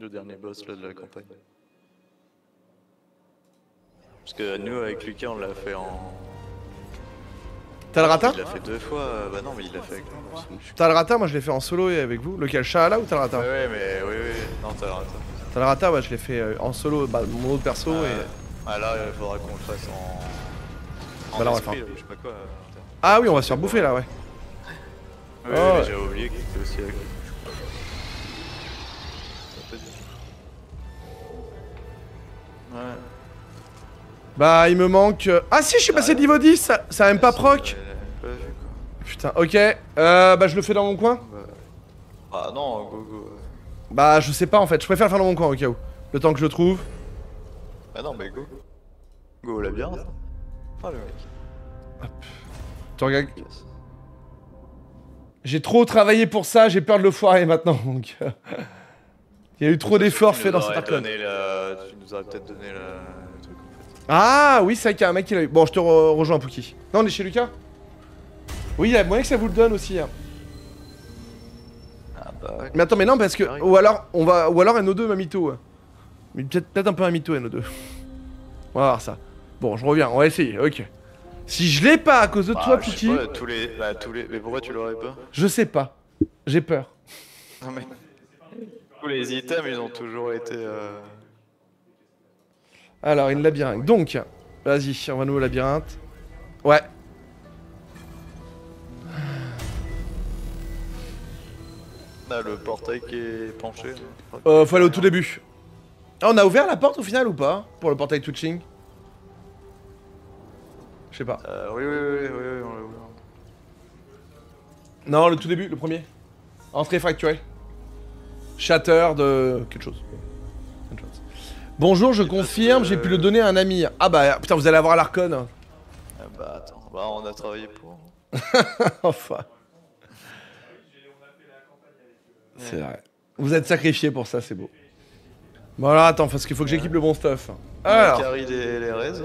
le dernier boss là, de la campagne. Parce que nous, avec Lucas, on l'a fait en. T'as le rata Il l'a fait deux fois. euh, Bah non, mais il l'a fait avec nous. T'as le rata Moi je l'ai fait en solo et avec vous. Lequel Shahala ou t'as le rata Ouais, ouais, mais oui, oui. Non, t'as raison. T'as le rata Ouais, je l'ai fait euh, en solo, bah, mon autre perso Ouais. et. Ah là, il faudra qu'on le fasse en. En Bah là, on va faire- là, je sais pas quoi. euh, Ah oui, on va se faire bouffer là, ouais. Ouais, Oh, mais ouais. j'ai oublié qu'il était aussi avec Bah, il me manque. euh, Ah si, je suis passé de niveau 10, ça, ça a même pas proc. Putain, ok. Euh, bah, je le fais dans mon coin. Bah. Ah non, go go. Bah, je sais pas en fait, je préfère le faire dans mon coin au cas où. Le temps que je le trouve. Ah non, mais go. Go au labyrinthe. Ah le mec. Tu regardes. J'ai trop travaillé pour ça, j'ai peur de le foirer maintenant. Donc, il y a eu trop d'efforts faits dans cet aurais arcade. donné la- Tu nous aurais peut-être donné la... Ah oui, c'est vrai qu'il y a un mec qui l'a eu. Bon, je te re- rejoins, Pookie. Non, on est chez Lucas Oui, il y a moyen que ça vous le donne aussi. hein. Ah bah. Mais attends, mais non, parce que. Ou alors, on va... Ou alors NO2 m'a mytho. ouais. Mais peut-être peut un peu un mytho, NO2. On va voir ça. Bon, je reviens, on va essayer, ok. Si je l'ai pas à cause de Bah, toi, Pookie, pas, tous les... Bah, tous les... Mais pourquoi tu l'aurais pas? Je sais pas. J'ai peur. Non mais... Tous les items, ils ont toujours été... Euh... Alors, une labyrinthe. Donc, vas-y, on va nous au labyrinthe. Ouais. Là, le portail qui est penché. Euh, faut aller au tout début. Ah, on a ouvert la porte au final ou pas Pour le portail Twitching? Je sais pas. Euh, oui, oui, oui, oui, oui, on l'a ouvert. Non, le tout début, le premier. Entrée fracturée. Shatter de quelque chose. Bonjour, je confirme, j'ai pu le donner à un ami. Ah bah putain, vous allez avoir l'Arcon. Ah bah attends, bah on a travaillé pour. enfin. C'est vrai. Vous êtes sacrifié pour ça, c'est beau. Bon alors attends, parce qu'il faut que j'équipe le bon stuff. Alors, carry les, les raises.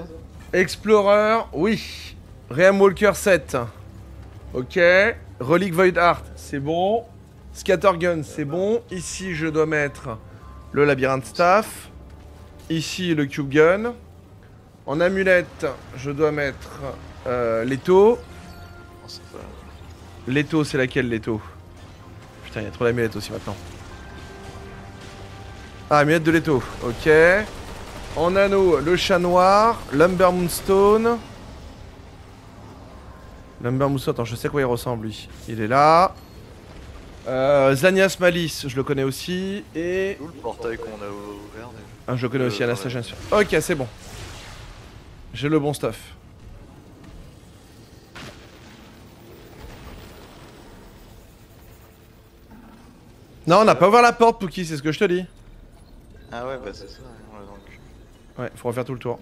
Explorer, oui. Realm Walker 7. Ok. Relic Void Art, c'est bon. Scattergun, c'est bon. Ici, je dois mettre le labyrinthe staff. Ici, le cube gun. En amulette, je dois mettre euh, l'étau. L'étau, c'est laquelle l'étau Putain, il y a trop d'amulettes aussi maintenant. Ah, amulette de l'étau, ok. En anneau, le chat noir, Lumber Moonstone. Lumber Moonstone, attends, je sais quoi il ressemble lui. Il est là. Euh, Zanias Malice, je le connais aussi. Et. D'où le portail qu'on a ouvert déjà. Ah, je le connais Euh, aussi, Anastasia. ouais. Ok, c'est bon. J'ai le bon stuff. Non, on n'a pas ouvert la porte, Pookie, c'est ce que je te dis. Ah ouais, bah c'est ça, on l'a dans le cul. Ouais, faut refaire tout le tour.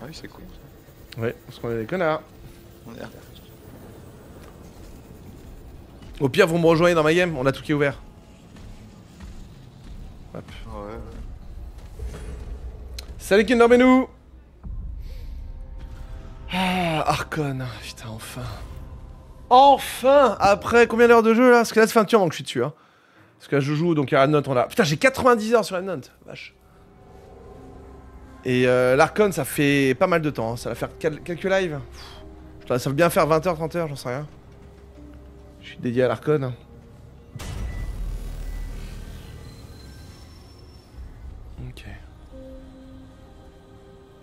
Ah oui, c'est cool ça. Ouais, parce qu'on est des connards. On est. Au pire, vous me rejoignez dans ma game, on a tout qui est ouvert. Hop. Ouais. Salut Kinder Menou Ah, Arcon, putain, enfin. Enfin Après combien d'heures de jeu là? Parce que là, fait un petit moment que je suis dessus. Hein. Parce que là, je joue, donc à Note, on a. Putain, j'ai 90 heures sur Note, vache. Et euh, l'Arcon, ça fait pas mal de temps. hein. Ça va faire quel- quelques lives. Ça veut bien faire 20h, 30h, j'en sais rien. Je suis dédié à l'Arcon. hein. Ok.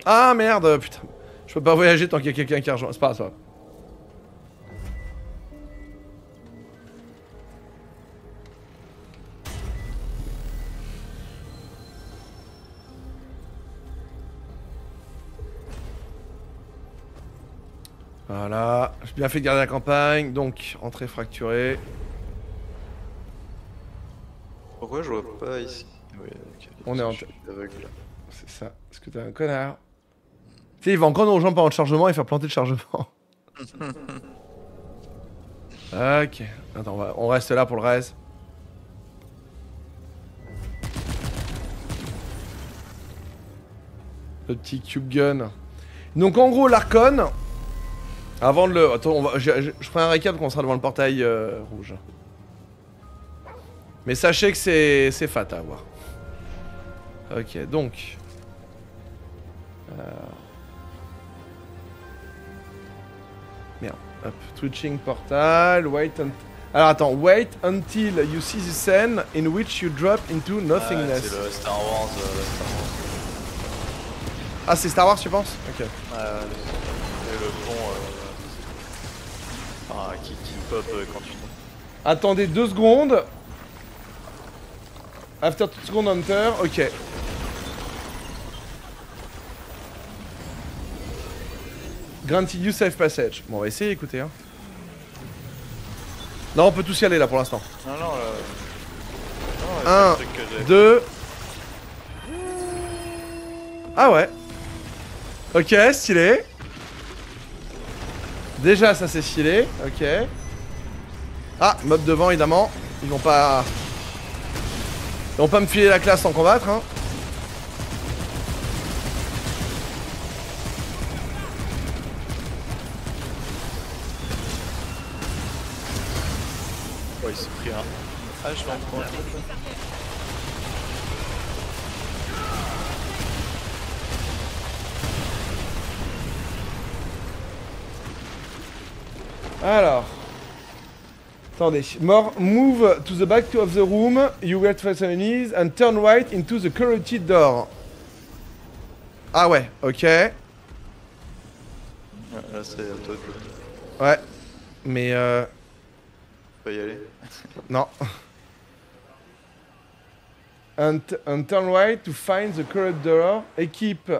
Ah merde, putain. Je peux pas voyager tant qu'il y a quelqu'un qui rejoint. C'est pas grave, Voilà, j'ai bien fait de garder la campagne, donc entrée fracturée. Pourquoi je vois pas ici Oui. On est en-. C'est ça, parce que t'es un connard. Tu sais, il va encore nous rejoindre pendant le chargement et faire planter le chargement. ok, attends, on, va- on reste là pour le reste. Le petit cube gun. Donc en gros, l'Arcon, avant de le... Attends, on va... je, je- je ferai un récap quand on sera devant le portail euh, rouge. Mais sachez que c'est fat à avoir. Ok, donc. Euh, Merde. Hop. Twitching portal. Wait un- Alors attends. Wait until you see the scene in which you drop into nothingness. c'est le Star Wars. euh, Star Wars. ah, c'est Star Wars, tu penses? Ok. Le pont. Qui, qui pop euh, quand tu tombes. Attendez deux secondes. After two secondes enter. Ok. Granted you safe passage. Bon, on va essayer, écoutez. Hein. Non, on peut tous y aller là pour l'instant. Non, non, euh... non, Un, Deux. Ah ouais. Ok, stylé. Déjà, ça c'est stylé. Ok. Ah, mob devant, évidemment. Ils vont pas. Ils vont pas me filer la classe sans combattre, hein. Ouais, il s'est pris un. Ah, je vais en Alors. Attendez. More, move to the back of the room. You get face enemies and turn right into the corrupted door. Ah ouais, ok. Ouais, Là, c'est à toi de Ouais. Mais euh. pas y aller. Non. And, and turn right to find the correct door. Equip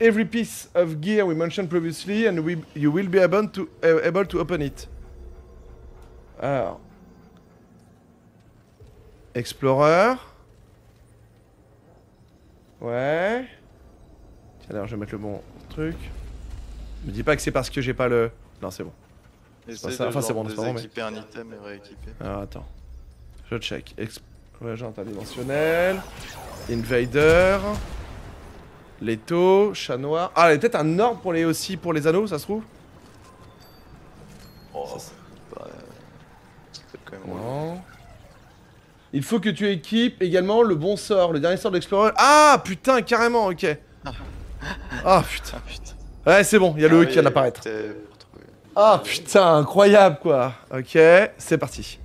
every piece of gear we mentioned previously, and we, you will be able to uh, able to open it. Alors. Explorer. Ouais. Tiens, d'ailleurs, je vais mettre le bon truc. Me dis pas que c'est parce que j'ai pas le. Non, c'est bon. Ça. Enfin, c'est bon, c'est pas bon, mais- un item et rééquiper. Alors attends. Je check. Exp... Voyageur interdimensionnel. Invader. Leto. Chat noir. Ah, il y a peut-être un ordre pour les aussi pour les anneaux, ça se trouve Oh, bah, c'est quand même. Non. Il faut que tu équipes également le bon sort, le dernier sort de l'explorer. Ah putain, carrément, ok. Ah putain. Ah putain. Ouais, c'est bon, il y a le Ah E qui vient oui, d'apparaître. Ah putain, incroyable quoi. Ok, c'est parti.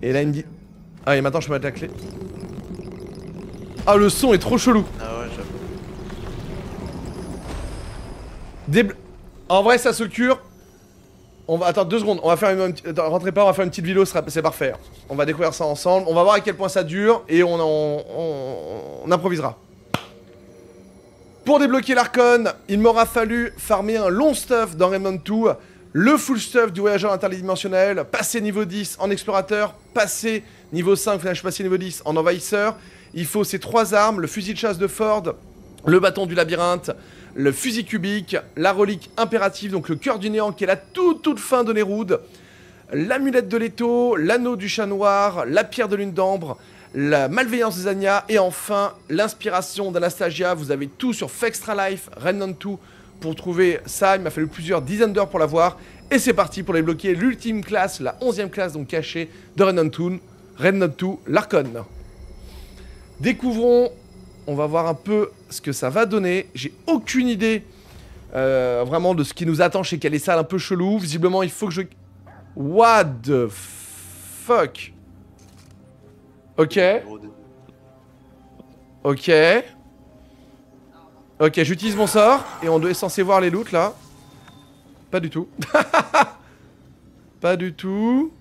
Et là il me dit... Ah et maintenant je peux mettre la clé. Ah le son est trop chelou. Ah ouais, En vrai ça se cure. On va... Attends deux secondes, on va faire une... Attends, rentrez pas, on va faire une petite vidéo, c'est parfait. On va découvrir ça ensemble, on va voir à quel point ça dure et on, on, on- on improvisera. Pour débloquer l'Arcon, il m'aura fallu farmer un long stuff dans Raymond 2, le full stuff du voyageur interdimensionnel, passer niveau 10 en explorateur, passer niveau 5, enfin, je suis passé niveau 10 en envahisseur. Il faut ces trois armes, le fusil de chasse de Ford, le bâton du labyrinthe, le fusil cubique, la relique impérative, donc le cœur du néant qui est la toute toute fin de Neroud, l'amulette de Leto, l'anneau du chat noir, la pierre de lune d'ambre, la malveillance des Anya et enfin l'inspiration d'Anastasia. Vous avez tout sur Fextra Life, Remnant 2 pour trouver ça. Il m'a fallu plusieurs dizaines d'heures pour l'avoir. Et c'est parti pour débloquer l'ultime classe, la 11e classe donc cachée de Remnant 2, Remnant 2, l'Arcon. Découvrons, on va voir un peu ce que ça va donner. J'ai aucune idée euh, vraiment de ce qui nous attend chez Kalessa, un peu chelou. Visiblement, il faut que je. What the fuck? Ok, ok. Ok, j'utilise mon sort et on est censé voir les loots là. Pas du tout. Pas du tout.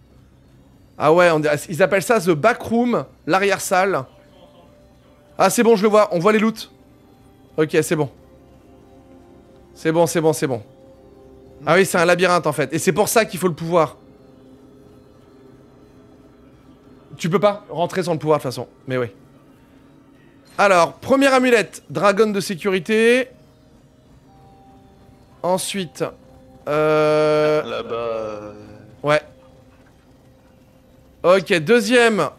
Ah ouais, ils appellent ça the back room, l'arrière-salle. Ah c'est bon, je le vois, on voit les loots. Ok, c'est bon. C'est bon, c'est bon, c'est bon. Ah oui, c'est un labyrinthe en fait. Et c'est pour ça qu'il faut le pouvoir. Tu peux pas rentrer sans le pouvoir de toute façon. Mais oui. Alors, première amulette, dragon de sécurité. Ensuite, euh... Là-bas. euh, Ouais. Ok, deuxième.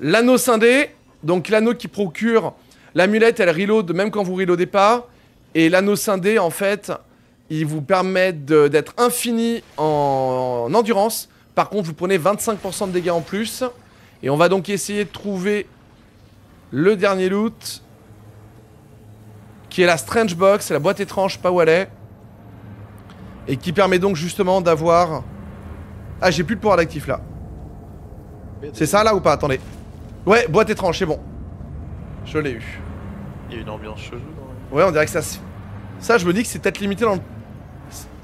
L'anneau scindé. Donc l'anneau qui procure l'amulette, elle reload même quand vous reloadez pas. Et l'anneau scindé, en fait, il vous permet d'être infini en, en endurance Par contre, vous prenez 25% de dégâts en plus. Et on va donc essayer de trouver le dernier loot. Qui est la Strange Box, la boîte étrange, pas où elle est. Et qui permet donc justement d'avoir... Ah, j'ai plus de pouvoir d'actif là. C'est ça là ou pas? Attendez. Ouais, boîte étrange, c'est bon. Je l'ai eu. Il y a une ambiance chelou dans Ouais, on dirait que ça se... Ça, je me dis que c'est peut-être limité dans le...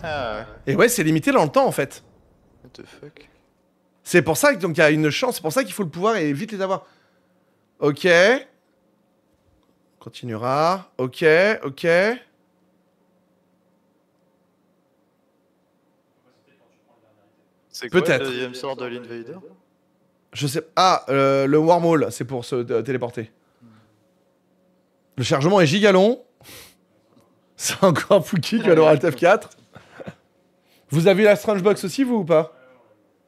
Ah ouais. Et ouais, c'est limité dans le temps en fait. What the fuck? C'est pour ça qu'il y a une chance, c'est pour ça qu'il faut le pouvoir et vite les avoir. Ok. Continuera. Ok, ok. C'est quoi Peut-être. le deuxième sort de l'Invader? Je sais. Ah, euh, le wormhole, c'est pour se euh, téléporter. Le chargement est giga long. C'est encore Fouki qui va avoir Alt F4. Vous avez la Strange Box aussi, vous ou pas?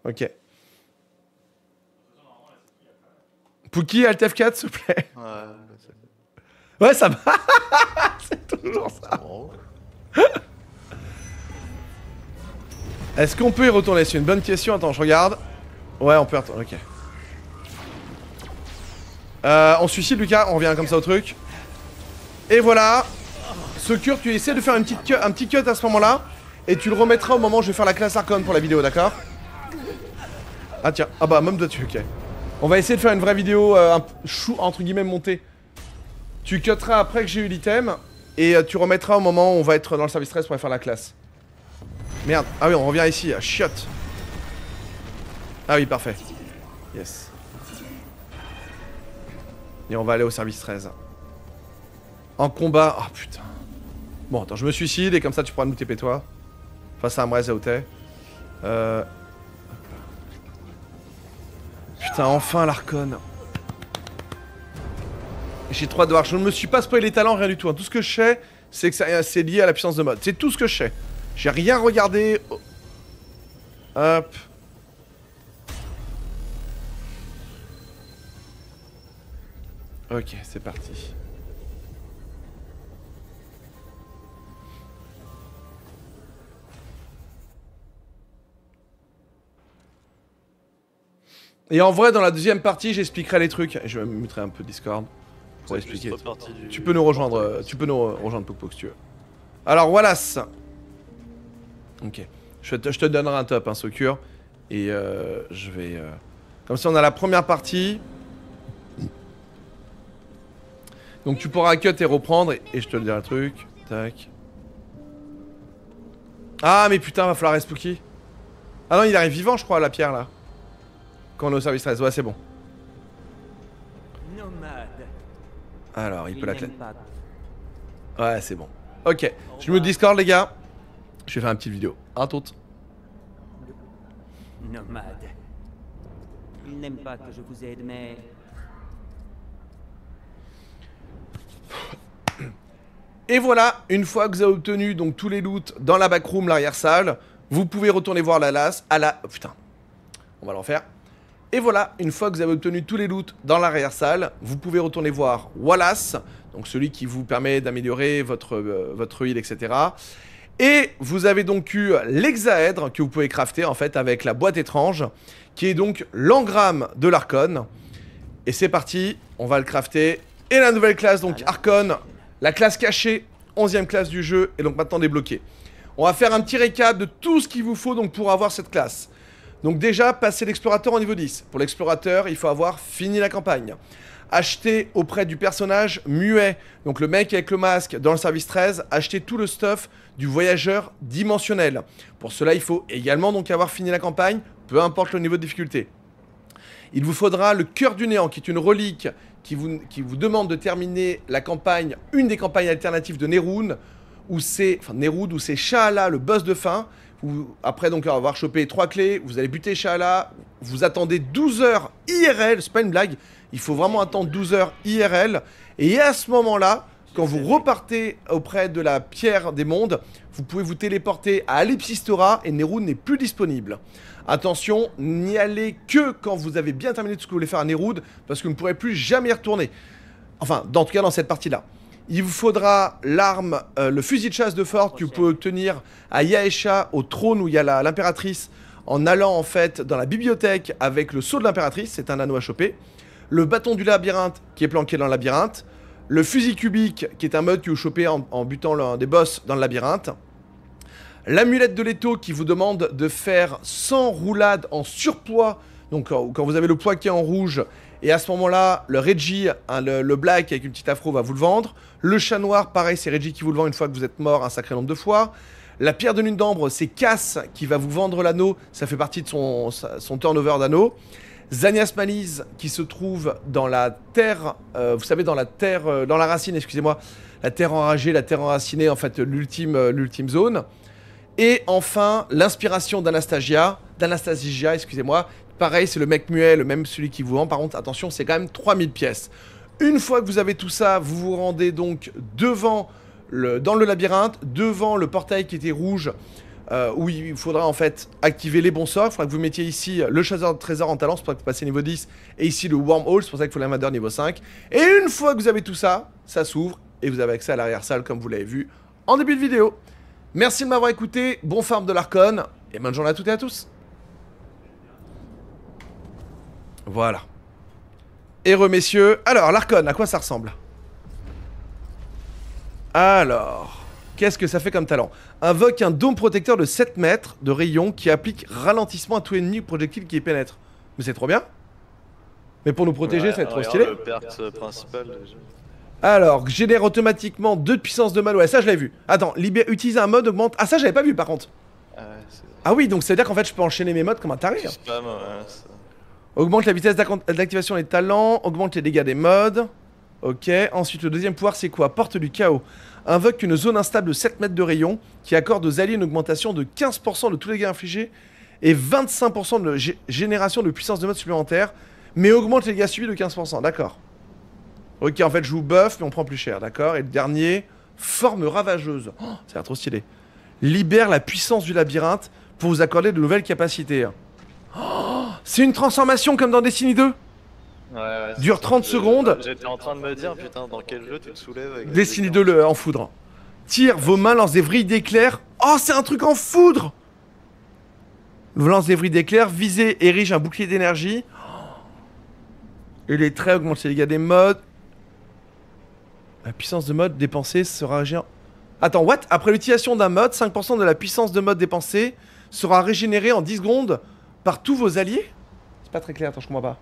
Ok. Pookie, Alt F4, s'il te plaît. Ouais, bah, Ouais, ça va. c'est toujours ça. Est-ce qu'on peut y retourner? C'est une bonne question. Attends, je regarde. Ouais, on peut retourner. Ok. Euh, on suicide, Lucas. On revient comme ça au truc. Et voilà. Ce cure, tu essaies de faire un petit cut à ce moment-là. Et tu le remettras au moment où je vais faire la classe Archon pour la vidéo, d'accord? Ah tiens. Ah bah, même de tu ok. On va essayer de faire une vraie vidéo euh, un chou, entre guillemets, montée. Tu cutteras après que j'ai eu l'item. Et euh, tu remettras au moment où on va être dans le service 13 pour aller faire la classe. Merde. Ah oui, on revient ici. Ah, chiotte. Ah oui, parfait. Yes. Et on va aller au service 13. En combat. Oh putain. Bon, attends, je me suicide et comme ça tu pourras nous TP toi. Face à un Mrez. Euh. Putain, enfin l'Arcon. J'ai 3 doigts. Je ne me suis pas spoilé les talents, rien du tout. hein. Tout ce que je sais, c'est que c'est lié à la puissance de mode. C'est tout ce que je sais. J'ai rien regardé. Oh. Hop. Ok, c'est parti. Et en vrai, dans la deuxième partie, j'expliquerai les trucs. Je me mettrai un peu Discord pour expliquer. du- Tu peux nous rejoindre, euh, tu peux nous re- rejoindre si tu veux. Alors Wallace. Ok. Je te, je te donnerai un top, hein, Socure. Et euh, je vais. euh, Comme ça, on a la première partie. Donc tu pourras cut et reprendre. Et, et je te le dirai le truc. Tac. Ah, mais putain, va falloir Spooky. Ah non, il arrive vivant, je crois, à la pierre là. Quand on est au service 13. Ouais, c'est bon. Alors, il peut la pas. Ouais, c'est bon. Ok, je me Discord, les gars. Je vais faire une petite vidéo. Un tout. Nomade. Il n'aime pas que je vous aide, mais Et voilà, une fois que vous avez obtenu donc tous les loots dans la backroom, l'arrière-salle, vous pouvez retourner voir la las à la... oh, putain, on va l'en faire. Et voilà, une fois que vous avez obtenu tous les loots dans l'arrière-salle, vous pouvez retourner voir Wallace, donc celui qui vous permet d'améliorer votre, euh, votre heal, etc. Et vous avez donc eu l'hexaèdre que vous pouvez crafter en fait avec la boîte étrange, qui est donc l'engramme de l'Arcon. Et c'est parti, on va le crafter. Et la nouvelle classe, donc Arcon, la classe cachée, 11ème classe du jeu, est donc maintenant débloquée. On va faire un petit récap de tout ce qu'il vous faut donc pour avoir cette classe. Donc déjà, passer l'explorateur au niveau 10. Pour l'explorateur, il faut avoir fini la campagne. Acheter auprès du personnage muet, donc le mec avec le masque dans le service 13, acheter tout le stuff du voyageur dimensionnel. Pour cela, il faut également donc avoir fini la campagne, peu importe le niveau de difficulté. Il vous faudra le cœur du néant, qui est une relique qui vous, qui vous demande de terminer la campagne, une des campagnes alternatives de Nerun, où c'est, enfin Nerud, où c'est Shaala, le boss de fin. Vous- après donc avoir chopé trois clés, vous allez buter Shaala, vous attendez 12 heures IRL, c'est pas une blague, il faut vraiment attendre 12 heures IRL, et à ce moment-là, quand vous repartez auprès de la pierre des mondes, vous pouvez vous téléporter à Alepsistora et Nerud n'est plus disponible. Attention, n'y allez que quand vous avez bien terminé tout ce que vous voulez faire à Nerud, parce que vous ne pourrez plus jamais y retourner. Enfin, dans tout cas dans cette partie-là. Il vous faudra l'arme, euh, le fusil de chasse de Ford que vous pouvez obtenir à Yaesha, au trône où il y a l'impératrice, en allant en fait dans la bibliothèque avec le sceau de l'impératrice, c'est un anneau à choper, le bâton du labyrinthe qui est planqué dans le labyrinthe, le fusil cubique qui est un mode que vous chopez en, butant des boss dans le labyrinthe, l'amulette de l'étau qui vous demande de faire 100 roulades en surpoids, donc quand quand vous avez le poids qui est en rouge, et à ce moment-là, le Reggie, hein, le, black avec une petite afro va vous le vendre. Le chat noir, pareil, c'est Reggie qui vous le vend une fois que vous êtes mort un sacré nombre de fois. La pierre de lune d'ambre, c'est Cass qui va vous vendre l'anneau. Ça fait partie de son turnover d'anneau. Zanias Malise qui se trouve dans la terre, euh, vous savez, dans la terre, euh, dans la racine, excusez-moi, la terre enragée, la terre enracinée, en fait, l'ultime, euh, l'ultime zone. Et enfin, l'inspiration d'Anastasia, d'Anastasia, excusez-moi. Pareil, c'est le mec muet, le même celui qui vous vend. Par contre, attention, c'est quand même 3000 pièces. Une fois que vous avez tout ça, vous vous rendez donc devant le, dans le labyrinthe, devant le portail qui était rouge, euh, où il faudra en fait activer les bons sorts. Il faudra que vous mettiez ici le chasseur de trésors en talent, c'est pour ça que vous passez niveau 10, et ici le wormhole, c'est pour ça qu'il faut l'invadeur niveau 5. Et une fois que vous avez tout ça, ça s'ouvre, et vous avez accès à l'arrière-salle comme vous l'avez vu en début de vidéo. Merci de m'avoir écouté, bon farm de l'Arcon, et bonne journée à toutes et à tous. Voilà. Heureux messieurs. Alors, l'Arcon, à quoi ça ressemble? Alors, qu'est-ce que ça fait comme talent? Invoque un dôme protecteur de 7 mètres de rayon qui applique ralentissement à tout ennemi ou projectile qui y pénètre. Mais c'est trop bien Mais pour nous protéger, Ouais, ça va être trop stylé. le principal. Alors, génère automatiquement 2 de puissance de mal. Ouais, ça je l'avais vu. Attends, libère, utiliser un mode augmente. Ah, ça j'avais pas vu par contre. Ah ouais, Ah oui, donc c'est à dire qu'en fait je peux enchaîner mes modes comme un taré. hein. spam, ouais, ça. Augmente la vitesse d'activation des talents, augmente les dégâts des modes. Ok, ensuite le deuxième pouvoir c'est quoi? Porte du chaos. Invoque une zone instable de 7 mètres de rayon qui accorde aux alliés une augmentation de 15% de tous les dégâts infligés et 25% de gé- génération de puissance de mode supplémentaire, mais augmente les dégâts subis de 15%, d'accord. Ok, en fait je vous buff mais on prend plus cher, d'accord. Et le dernier, forme ravageuse. Oh, l'air trop stylé. Libère la puissance du labyrinthe pour vous accorder de nouvelles capacités. Oh, c'est une transformation comme dans Destiny 2 Ouais, ouais, Dure c'est- 30 je- secondes. J'étais en train de me dire, putain, dans quel jeu tu te soulèves avec Destiny des 2 le, en foudre. Tire, vos mains lancent des vrilles d'éclairs. Oh, c'est un truc en foudre lance des vrilles d'éclairs, visez, érige un bouclier d'énergie. Et les traits augmentent les dégâts des modes. La puissance de mode dépensée sera régénérée. Attends, what? Après l'utilisation d'un mode, 5% de la puissance de mode dépensée sera régénérée en 10 secondes par tous vos alliés? C'est pas très clair, attends, je comprends pas.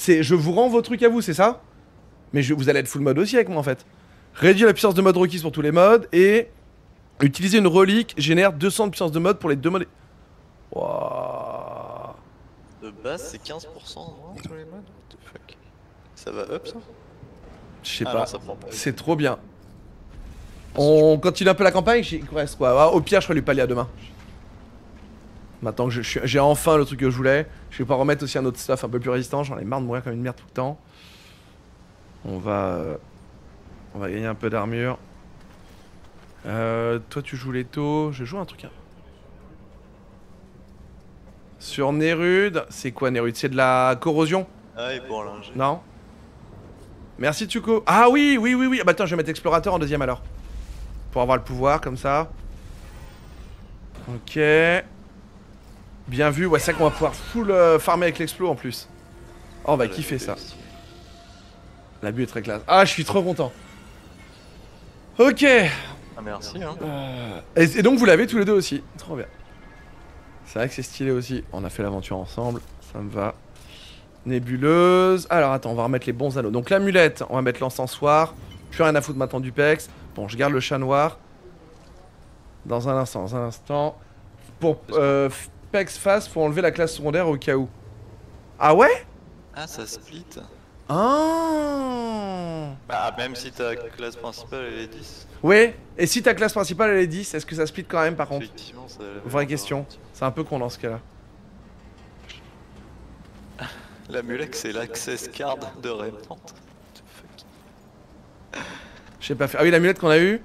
C'est je vous rends vos trucs à vous, c'est ça? Mais je, vous allez être full mode aussi avec moi en fait. Réduire la puissance de mode requise pour tous les modes et utiliser une relique génère 200 de puissance de mode pour les deux modes. Wouah. De base, c'est 15% non, tous les modes? What the fuck? Ça va up ça? Je sais Ah pas. C'est trop bien. On continue un peu la campagne, j'y reste quoi. Au pire, je ferai lui pallier à demain. Maintenant que j'ai enfin le truc que je voulais, je vais pas remettre aussi un autre stuff un peu plus résistant. J'en ai marre de mourir comme une merde tout le temps. On va, euh, on va gagner un peu d'armure. Euh, toi, tu joues les taux. Je joue un truc. hein. Sur Nérud, c'est quoi Nérud C'est de la corrosion? Ah, et pour l'inger. non? Merci Tsuko. Ah oui, oui, oui, oui. Ah bah attends, je vais mettre explorateur en deuxième alors. Pour avoir le pouvoir comme ça. Ok. Bien vu. Ouais, c'est ça qu'on va pouvoir full euh, farmer avec l'explo en plus. Oh, on va kiffer ça. La bulle est très classe. Ah, je suis trop content. Ok. Ah, merci, hein. Et, et donc vous l'avez tous les deux aussi. Trop bien. C'est vrai que c'est stylé aussi. On a fait l'aventure ensemble. Ça me va. Nébuleuse. Alors attends, on va remettre les bons anneaux. Donc l'amulette, on va mettre l'encensoir. Plus rien à foutre maintenant du pex. Bon, je garde le chat noir. Dans un instant, dans un instant. Pour euh, pex face, faut enlever la classe secondaire au cas où. Ah ouais? Ah, ça split. Ah Bah, même si ta classe principale elle est 10. Ouais. Et si ta classe principale elle est 10, est-ce que ça split quand même par contre? Effectivement, ça. Vraie question. C'est un peu con dans ce cas-là. La Mulek, c'est l'access card de Remnant. What the fuck? Je sais pas faire. Ah oui, l'amulette qu'on a eu?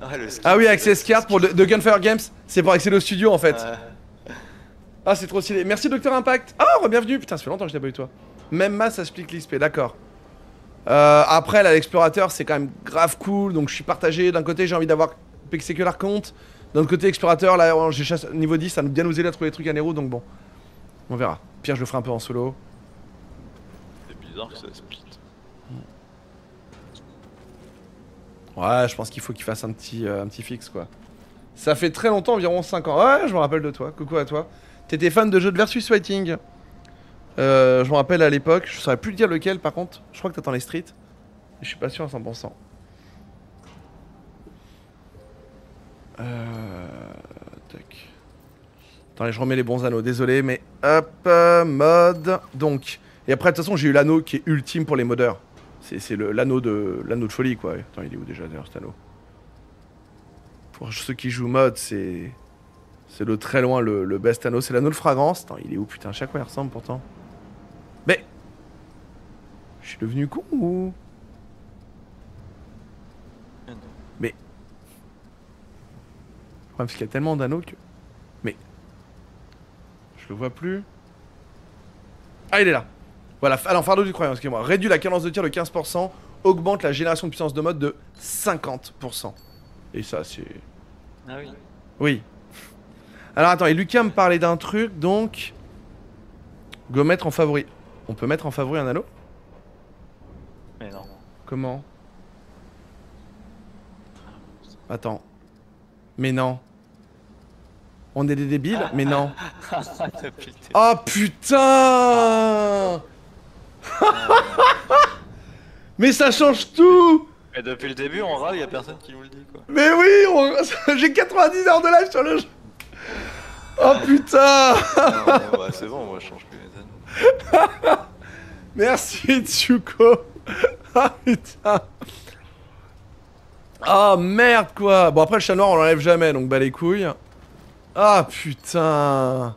Ah, le Ah oui, Access Card pour de, de Gunfire Games. C'est pour accéder au studio en fait. Ouais. Ah, c'est trop stylé. Merci Docteur Impact. Ah, bienvenue. Putain, ça fait longtemps que je t'ai pas eu toi. Même masse, ça explique l'XP, d'accord. Euh, après, là, l'explorateur, c'est quand même grave cool. Donc, je suis partagé. D'un côté, j'ai envie d'avoir c'est que l'arconte. D'un autre côté, explorateur, là, j'ai chasse niveau 10, ça nous bien nous aider à trouver des trucs à Nero, donc bon. On verra. Pire, je le ferai un peu en solo. C'est bizarre que ça split. Ouais, je pense qu'il faut qu'il fasse un petit, euh, un petit fixe, quoi. Ça fait très longtemps, environ 5 ans. Ouais, je me rappelle de toi. Coucou à toi. T'étais fan de jeux de versus fighting. Euh, je me rappelle à l'époque, je saurais plus dire lequel par contre. Je crois que t'attends les streets. Je suis pas sûr à 100%. Euh... Tac. Attendez, je remets les bons anneaux. Désolé, mais hop, euh, mode. Donc. Et après, de toute façon, j'ai eu l'anneau qui est ultime pour les modeurs. C'est l'anneau de l'anneau de folie, quoi. Attends, il est où déjà d'ailleurs cet anneau? Pour ceux qui jouent mode, c'est. C'est de très loin le, le best anneau. C'est l'anneau de fragrance. Attends, il est où putain? Chaque fois il ressemble pourtant. Mais. Je suis devenu con ou? Mais. Le problème, c'est qu'il y a tellement d'anneaux que. Mais. Je le vois plus. Ah, il est là. Voilà, alors fardeau du croyant, excusez-moi. Réduit la cadence de tir de 15%, augmente la génération de puissance de mode de 50%. Et ça, c'est. Ah oui. Oui. Alors attends, et Lucas me parlait d'un truc, donc. Go mettre en favori. On peut mettre en favori un anneau Mais non. Comment? Attends. Mais non. On est des débiles? Mais non. Oh putain Mais ça change tout Et depuis le début, on râle, y a personne qui nous le dit quoi. Mais oui on- J'ai 90 heures de live sur le jeu Oh putain ouais, bah, c'est bon, moi je change plus anneaux. Merci Tsuko Ah putain Ah merde quoi Bon après le chat noir on l'enlève jamais donc bah les couilles. Ah putain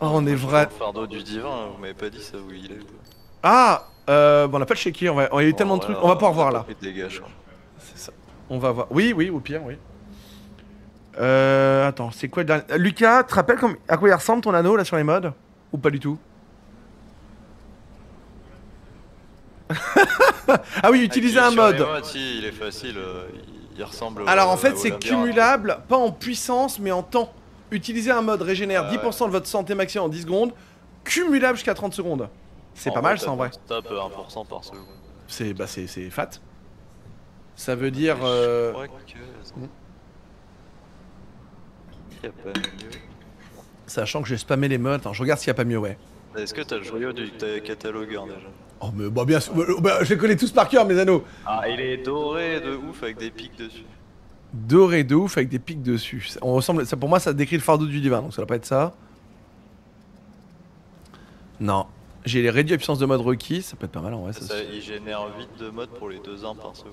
Oh on est vrai... Le fardeau du divin, vous m'avez pas dit ça où il est. quoi. Ah euh, bon, on a pas checké, on va... il y a eu tellement de trucs, on va pouvoir voir là. Dégage. C'est ça. On va voir. Oui, oui, au pire, oui. Euh, attends, c'est quoi le dernier Euh, Lucas, tu te rappelles comme- à quoi il ressemble ton anneau là sur les modes? Ou pas du tout Ah oui, utiliser Ah, un mode. modes, si, il est facile, euh, il, il ressemble. Alors au- en fait, au c'est labyrinthe. cumulable, pas en puissance, mais en temps. Utiliser un mode régénère Ouais, 10% de votre santé maximum en 10 secondes, cumulable jusqu'à 30 secondes. C'est pas vrai, mal ça en vrai. Tape 1% par seconde. C'est bah, c'est c'est fat. Ça veut dire. euh, Je crois que. Y a pas mieux. Sachant que j'ai spammé les modes. Attends, je regarde s'il y a pas mieux, ouais. Est-ce que t'as le joyau du ta- catalogueur déjà Oh, mais bah, bien sûr. bah, bah, je les connais tous par cœur, mes anneaux. Ah, il est doré de ouf avec des pics dessus. Doré de ouf avec des pics dessus. On ressemble, ça, pour moi, ça décrit le fardeau du divin, donc ça doit pas être ça. Non. J'ai les réduits à puissance de mode requis, ça peut être pas mal en vrai. Ça, Ça, il génère 8 de mode pour les 2 armes par seconde.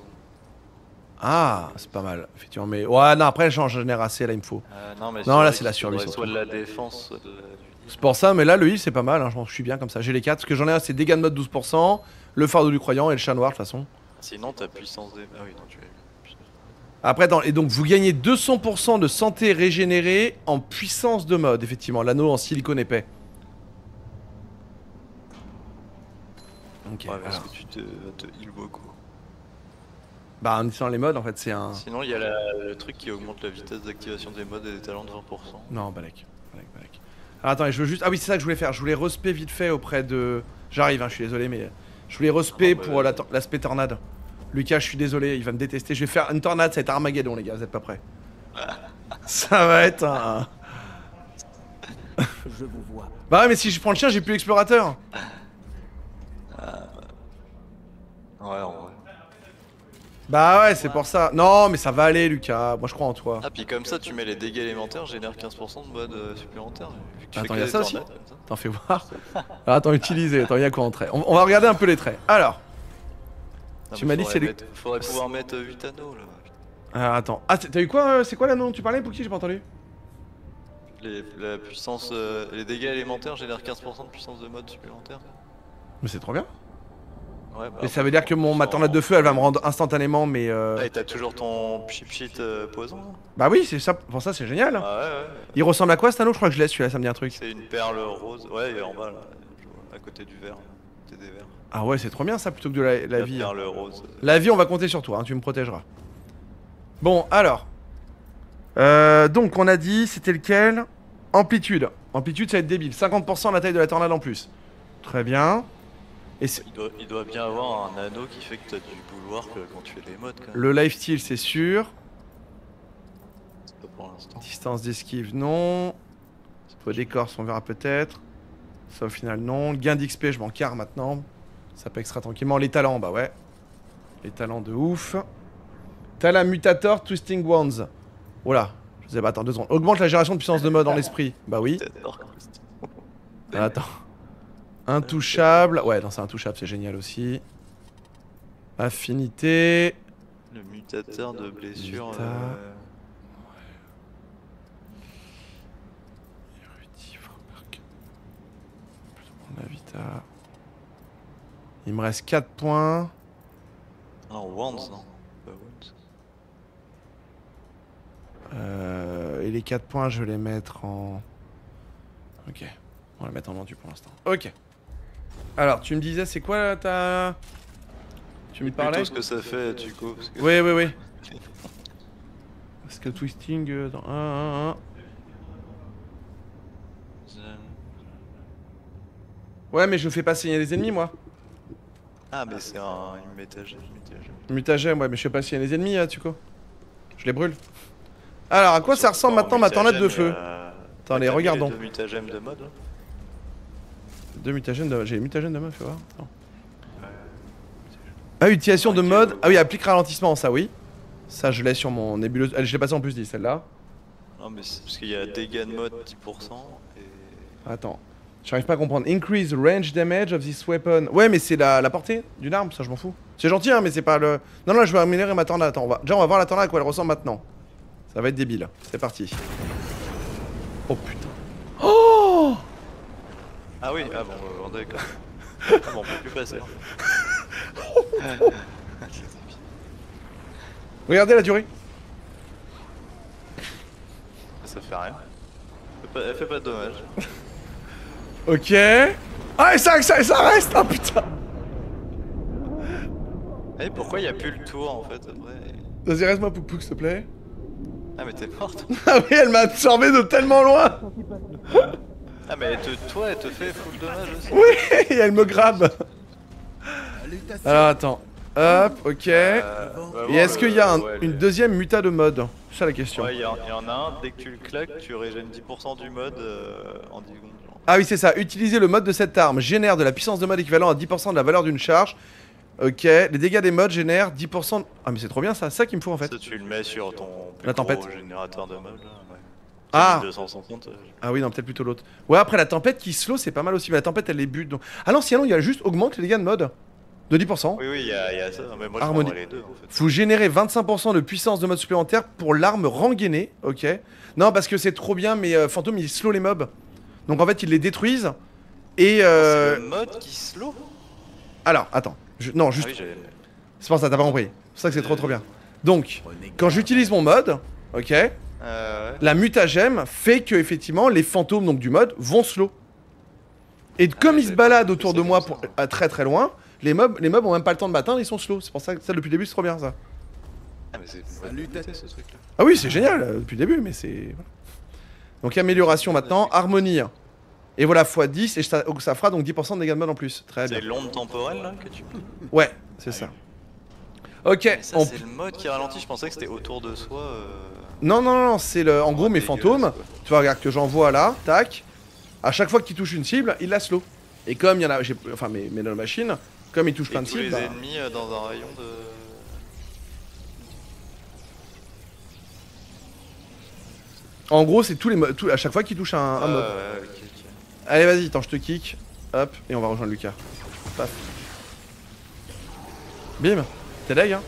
Ah, c'est pas mal, effectivement. Mais ouais, non, après, j'en génère assez, là, il me faut. Euh, non, mais Non, là, c'est la survie, faudrait surtout. Soit de la défense, soit de la. C'est pour ça, mais là, le heal, c'est pas mal, hein, je suis bien comme ça. J'ai les 4, parce que j'en ai c'est dégâts de mode 12%, le fardeau du croyant et le chat noir, de toute façon. Sinon, ta puissance des. Ah oui, non, tu. Après, attends, et donc vous gagnez 200% de santé régénérée en puissance de mode, effectivement. L'anneau en silicone épais. Ok. Ouais, parce que tu te, te heal beaucoup. Bah, en utilisant les modes, en fait, c'est un. Sinon, il y a la- le truc qui augmente la vitesse d'activation des modes et des talents de 20%. Non, Balek. Balek, Balek. Alors, attends, et je veux juste. Ah oui, c'est ça que je voulais faire. Je voulais respect vite fait auprès de. J'arrive, hein, je suis désolé, mais. Je voulais respect Ah, bah, pour l'aspect tornade. Lucas, je suis désolé, il va me détester. Je vais faire une tornade, ça va être Armageddon, les gars, vous êtes pas prêts. ça va être un. Je vous vois. Bah ouais, mais si je prends le chien, j'ai plus l'explorateur. Ouais, en vrai. Bah ouais, c'est pour ça. Non, mais ça va aller, Lucas. Moi, je crois en toi. Ah, puis comme ça, tu mets les dégâts élémentaires, génère 15% de mode euh, supplémentaire. Tu Attends, fais y a ça aussi. T'en fais voir. Alors, attends, utiliser. Attends, il y a quoi en trait on, on va regarder un peu les traits. Alors. Non, Tu m'as dit c'est les- Faudrait pouvoir mettre 8 anneaux là. Alors, attends. Ah, t'as eu quoi euh, C'est quoi l'anneau dont tu parlais, Pouki J'ai pas entendu. Les, la puissance, euh, les dégâts élémentaires génèrent 15% de puissance de mode supplémentaire. Mais c'est trop bien. Ouais, bah, Mais ça veut dire que mon, ma tornade de feu, elle va me rendre instantanément, mais. euh, Ah, et t'as toujours ton sheet euh, poison là Bah oui, c'est ça. Pour ça, c'est génial. Ah ouais, ouais. Il ressemble à quoi cet anneau? Je crois que je laisse celui-là, ça me dit un truc. C'est une perle rose. Ouais, il est en bas là, à côté du. Côté des. Ah ouais, c'est trop bien ça plutôt que de la, la vie. hein. perle rose. La vie, on va compter sur toi, hein, tu me protégeras. Bon, alors. Euh, donc, on a dit, c'était lequel? Amplitude. Amplitude, ça va être débile. 50% la taille de la tornade en plus. Très bien. Et Il doit, il doit bien avoir un anneau qui fait que t'as du euh, quand tu fais des modes, quand même. le lifesteal, c'est sûr. C'est pas pour l'instant. Distance d'esquive, non. Faux d'écorce, on verra peut-être. Ça, au final, non. Gain d'XP, je m'en carre maintenant. Ça peut extra tranquillement. Les talents, bah ouais. Les talents de ouf. T'as mutator Twisting Wands. Voilà. Je sais pas, attends deux secondes. Augmente la génération de puissance de mode en l'esprit. Bah oui. Ah, Attends. Intouchable. Ouais, non, c'est intouchable, c'est génial aussi. Affinité. Le mutateur de blessure. Muta. euh. Il me reste 4 points. Non, Wands, non. Euh, et les 4 points, je vais les mettre en. Ok. On va les mettre en vendu pour l'instant. Ok. Alors, tu me disais, c'est quoi là, ta. Tu me parlais Plutôt ce que ça fait, du coup. Que... Oui, oui, oui. Parce que twisting euh, dans 1, 1, 1. Ouais, mais je fais pas saigner les ennemis, moi. Ah, mais c'est un métagène. Mutagem, ouais, mais je fais pas saigner les ennemis, hein, Tuco. Je les brûle. Alors, à quoi ça ressemble en maintenant ma tornade de mutagène, feu y a- mis regardons. les mutagèmes de mode. Là Deux mutagènes de... J'ai les mutagènes de mode, fais voir. Attends. Ah, utilisation de mode. Ah oui, applique ralentissement, ça oui. Ça, je l'ai sur mon nébuleuse. Allez, je l'ai passé en plus 10, celle-là. Non, mais c'est parce qu'il y a dégâts de mode 10% et. Attends. J'arrive pas à comprendre. Increase range damage of this weapon. Ouais, mais c'est la, la portée d'une arme, ça je m'en fous. C'est gentil, hein, mais c'est pas le. Non, non, je vais améliorer ma tornade. Attends, on va... déjà on va voir la tornade à quoi elle ressemble maintenant. Ça va être débile. C'est parti. Oh putain. Oh Ah oui, ah bon, euh, d'accord. ah bon, on peut plus passer. hein. Regardez la durée. Ça fait rien. Elle fait pas, elle fait pas de dommages. Ok. Ah, et ça, ça, ça reste Ah putain Eh, pourquoi il y a plus le tour en fait après Vas-y, reste-moi Pouk Pouk, s'il te plaît. Ah, mais t'es morte Ah oui, elle m'a absorbé de tellement loin Ah, mais te, toi, elle te fait full dommage aussi. Oui, et elle me grabe Alors attends. Hop, ok. Euh, bah, Et est-ce qu'il y a un- ouais, une deuxième muta de mode C'est ça la question. Ouais, il y, en- il y en a un, dès que tu le claques, tu régènes 10% du mode euh, en 10 secondes. genre. Ah oui, c'est ça. Utiliser le mode de cette arme génère de la puissance de mode équivalent à 10% de la valeur d'une charge. Ok. Les dégâts des modes génèrent 10%. de- Ah, mais c'est trop bien ça. C'est ça qu'il me faut en fait. Ça, tu le mets sur ton La tempête. générateur de mode là. Ah 250. euh, Ah oui, non, peut-être plutôt l'autre. Ouais, après la tempête qui slow, c'est pas mal aussi. Mais la tempête, elle les bute. Donc... Ah non, sinon, il y a juste augmente les dégâts de mode de 10%. Oui, oui, il y, a il y a ça. Mais moi, je Harmonie. prendrais les deux en fait. Faut générer 25% de puissance de mode supplémentaire pour l'arme rengainée. Ok. Non, parce que c'est trop bien, mais euh, Fantôme, il slow les mobs. Donc en fait, ils les détruisent. Et euh... C'est le mode qui slow? Alors, attends. Je- Non, Ah juste. oui, j'avais. C'est pour ça, t'as pas compris. C'est pour ça que c'est trop trop bien. Donc, quand j'utilise mon mode, ok, Euh, ouais. la mutagème fait que effectivement les fantômes donc du mode vont slow. Et comme ouais, ils se baladent autour de moi comme pour, ça. à très très loin, les mobs, les mobs ont même pas le temps de m'atteindre, ils sont slow. C'est pour ça que ça depuis le début c'est trop bien ça. Ah, mais c'est une bonne idée, ce truc là. Ah oui, c'est génial euh, depuis le début, mais c'est. voilà. Donc amélioration maintenant, harmonie. Et voilà, x10, et ça, ça fera donc 10% de dégâts de mode en plus. Très bien. C'est l'onde temporelle là que tu. Ouais, c'est ça. Ok, Mais ça, on- c'est le mode qui ralentit. Je pensais que c'était autour de soi. euh, non, non, non, c'est le. En gros, mes fantômes, tu vois, regarde que j'envoie là, tac. À chaque fois qu'ils touchent une cible, ils la slow. Et comme il y en a. Enfin, mes, mes machines, comme ils touchent Et plein de les cibles. bah, ennemis euh, dans un rayon de. En gros, c'est tous les tout- à chaque fois qu'ils touchent un, un Ah, mob. Allez, vas-y, attends, je te kick. Hop, et on va rejoindre Lucas. Paf. Bim. T'es deg, hein?